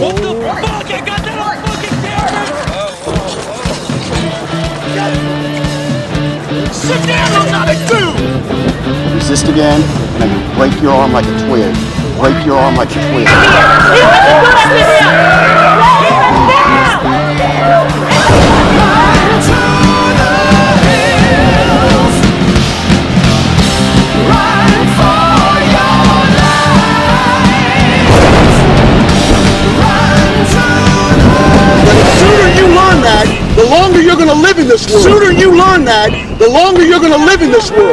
What the fuck? I got that on fucking camera! Sit down, I'm not a dude! Resist again, and I can break your arm like a twig. Break your arm like a twig. live in this world. The sooner you learn that, the longer you're going to live in this world.